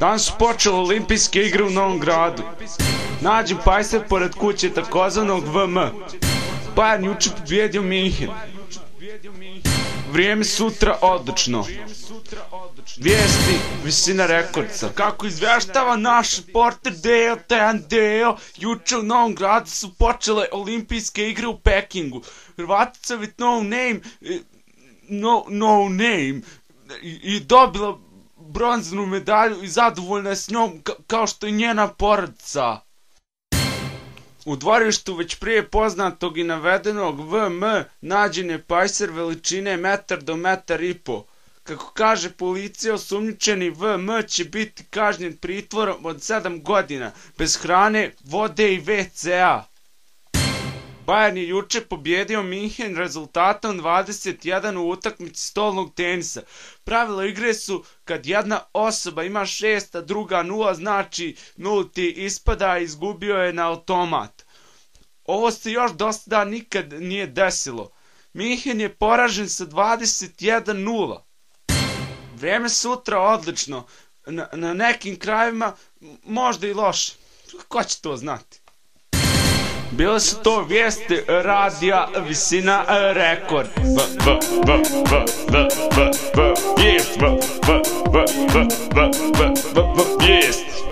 Danas su počele olimpijske igre u Novom gradu. Nađem pajser pored kuće takozvanog VM. Bayern juče pobjedio Minhen. Vrijeme sutra odlično. Vijesti, visina rekordca. Kako izvještava naš reporter Deo, Tejan Deo, juče u Novom gradu su počele olimpijske igre u Pekingu. Hrvatica with no name, eh, no, no name, i, i dobila bronznu medalju i zadovoljna je s njom kao što je njena porodica. U dvorištu već prije poznatog i navedenog VM nađen je pajser veličine metar do metar i po. Kako kaže policija, osumnjičeni VM će biti kažnjen pritvorom od 7 godina, bez hrane, vode i WC-a. Bayern je juče pobjedio Minhen rezultatom 21 u utakmici stolnog tenisa. Pravilo igre su kad jedna osoba ima 6, a druga 0, znači nulti ispada i izgubio je na automat. Ovo se još dosta nikad nije desilo. Minhen je poražen sa 21-0. Vrijeme sutra odlično. Na, na nekim krajevima možda i loše. Ko će to znati? Bile su to vijesti radija visina rekord. Vijest.